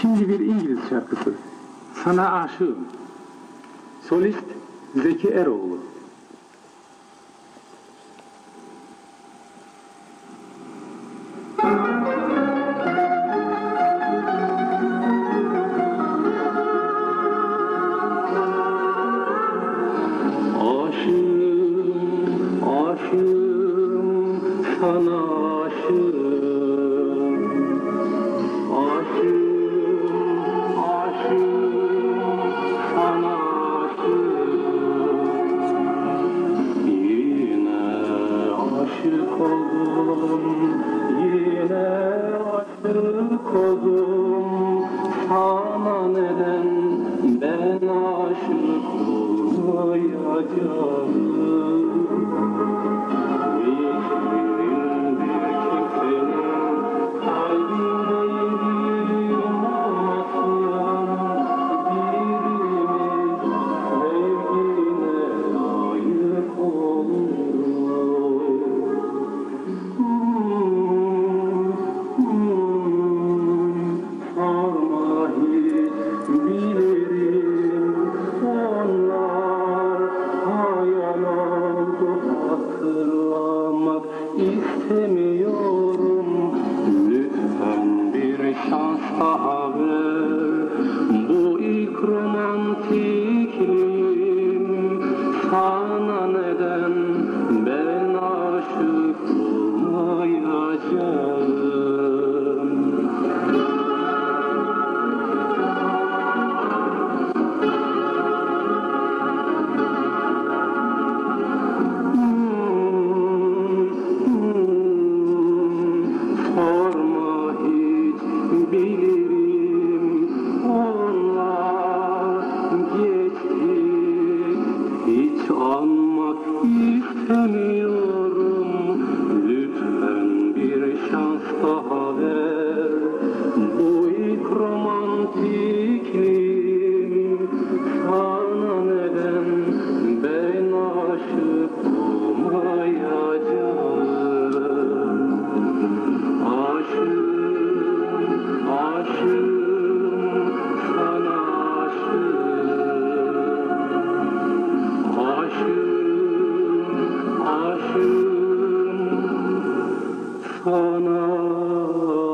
Şimdi bir İngiliz şarkısı. Sana aşığım. Solist Zeki Eroğlu. Aşığım, aşığım, sana aşık oldum, yine aşık oldum. Sana neden ben aşık olmayacağım? İlk anmak istemiyorum. Lütfen bir şans daha ver. Bu ilk romantikliğim. Sana neden ben aşık olmayacağım? Aşığım, aşığım, 花